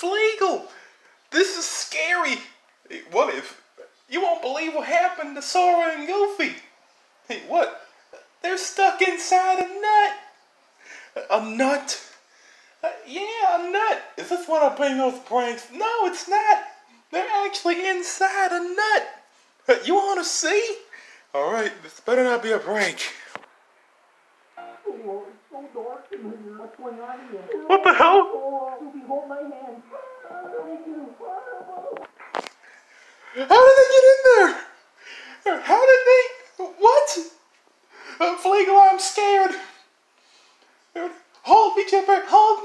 Fleegle, this is scary. Hey, what if? You won't believe what happened to Sora and Goofy. Hey, what? They're stuck inside a nut. A nut? Uh, yeah, a nut. Is this one of Bingo's pranks? No, it's not. They're actually inside a nut. Uh, you want to see? All right, this better not be a prank. Oh, it's so dark in here. What's going on here? What the hell? Oh, Goofy, hold my hand. Thank you. How did they get in there? How did they? What? Uh, Fleegle, I'm scared. Hold me, Chipper. Hold